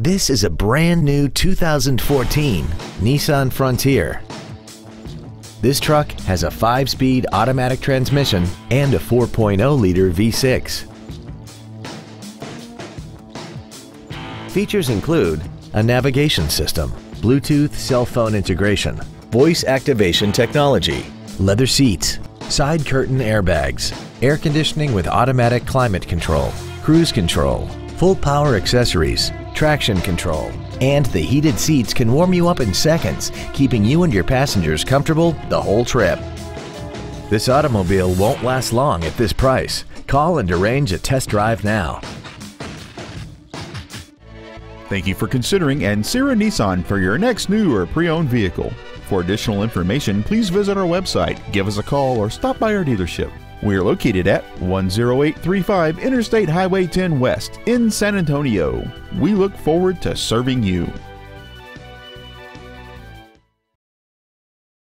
This is a brand new 2014 Nissan Frontier. This truck has a 5-speed automatic transmission and a 4.0-liter V6. Features include a navigation system, Bluetooth cell phone integration, voice activation technology, leather seats, side curtain airbags, air conditioning with automatic climate control, cruise control, full power accessories, traction control, and the heated seats can warm you up in seconds, keeping you and your passengers comfortable the whole trip. This automobile won't last long at this price. Call and arrange a test drive now. Thank you for considering Ancira Nissan for your next new or pre-owned vehicle. For additional information, please visit our website, give us a call, or stop by our dealership. We are located at 10835 Interstate Highway 10 West in San Antonio. We look forward to serving you.